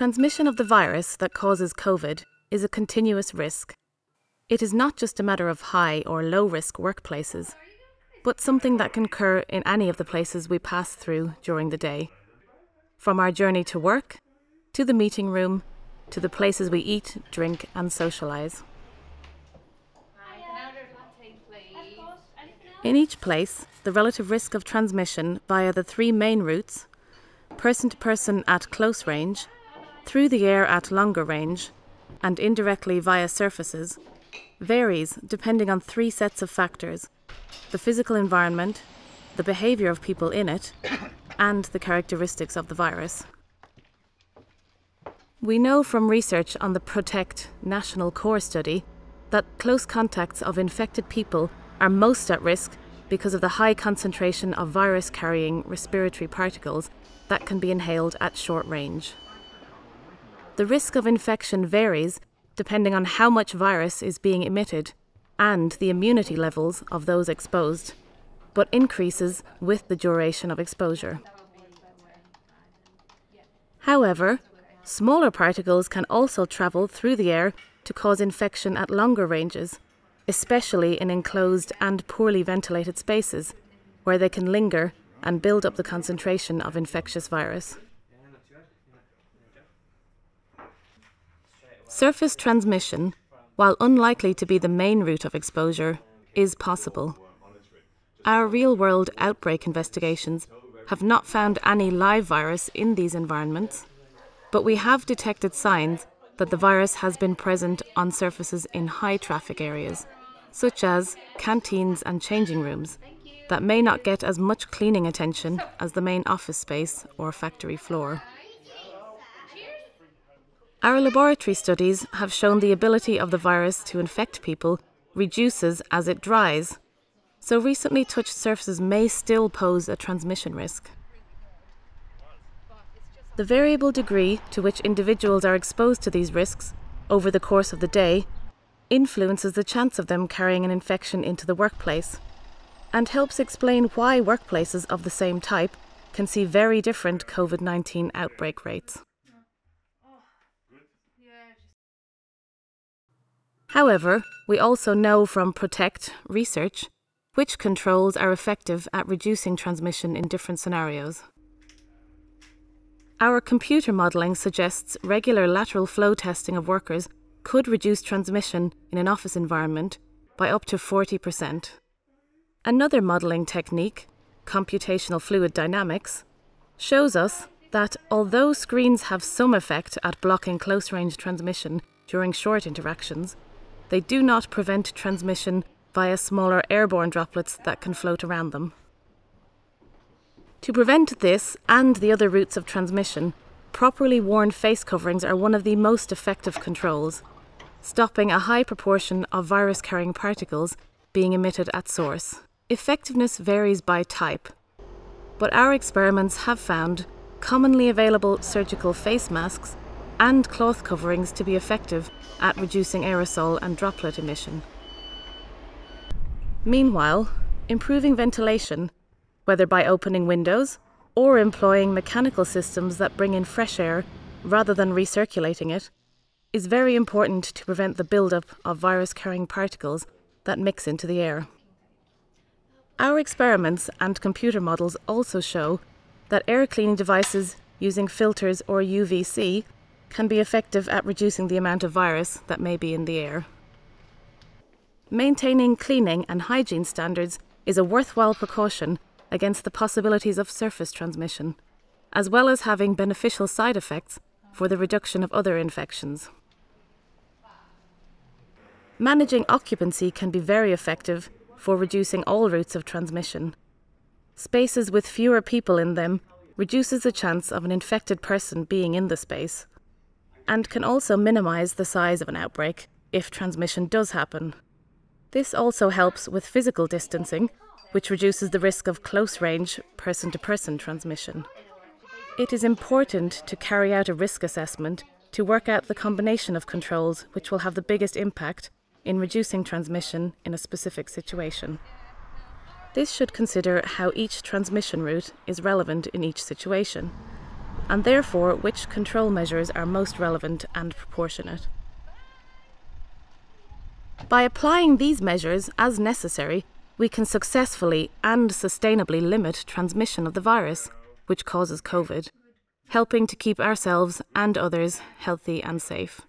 Transmission of the virus that causes COVID is a continuous risk. It is not just a matter of high or low risk workplaces, but something that can occur in any of the places we pass through during the day. From our journey to work, to the meeting room, to the places we eat, drink, and socialise. In each place, the relative risk of transmission via the three main routes person to person at close range, through the air at longer range, and indirectly via surfaces varies depending on three sets of factors the physical environment, the behaviour of people in it, and the characteristics of the virus. We know from research on the Protect National Core study that close contacts of infected people are most at risk because of the high concentration of virus carrying respiratory particles that can be inhaled at short range. The risk of infection varies depending on how much virus is being emitted and the immunity levels of those exposed, but increases with the duration of exposure. However, smaller particles can also travel through the air to cause infection at longer ranges, especially in enclosed and poorly ventilated spaces, where they can linger and build up the concentration of infectious virus. Surface transmission, while unlikely to be the main route of exposure, is possible. Our real world outbreak investigations have not found any live virus in these environments, but we have detected signs that the virus has been present on surfaces in high traffic areas, such as canteens and changing rooms, that may not get as much cleaning attention as the main office space or factory floor. Our laboratory studies have shown the ability of the virus to infect people reduces as it dries, so recently touched surfaces may still pose a transmission risk. The variable degree to which individuals are exposed to these risks over the course of the day influences the chance of them carrying an infection into the workplace and helps explain why workplaces of the same type can see very different COVID 19 outbreak rates. However, we also know from PROTECT research which controls are effective at reducing transmission in different scenarios. Our computer modelling suggests regular lateral flow testing of workers could reduce transmission in an office environment by up to 40%. Another modelling technique, computational fluid dynamics, shows us that although screens have some effect at blocking close range transmission during short interactions, they do not prevent transmission via smaller airborne droplets that can float around them. To prevent this and the other routes of transmission, properly worn face coverings are one of the most effective controls, stopping a high proportion of virus carrying particles being emitted at source. Effectiveness varies by type, but our experiments have found commonly available surgical face masks and cloth coverings to be effective at reducing aerosol and droplet emission. Meanwhile, improving ventilation, whether by opening windows or employing mechanical systems that bring in fresh air rather than recirculating it, is very important to prevent the buildup of virus carrying particles that mix into the air. Our experiments and computer models also show that air cleaning devices using filters or UVC can be effective at reducing the amount of virus that may be in the air. Maintaining cleaning and hygiene standards is a worthwhile precaution against the possibilities of surface transmission, as well as having beneficial side effects for the reduction of other infections. Managing occupancy can be very effective for reducing all routes of transmission. Spaces with fewer people in them reduces the chance of an infected person being in the space and can also minimize the size of an outbreak if transmission does happen. This also helps with physical distancing, which reduces the risk of close range person to person transmission. It is important to carry out a risk assessment to work out the combination of controls which will have the biggest impact in reducing transmission in a specific situation. This should consider how each transmission route is relevant in each situation and therefore which control measures are most relevant and proportionate. By applying these measures as necessary, we can successfully and sustainably limit transmission of the virus, which causes COVID, helping to keep ourselves and others healthy and safe.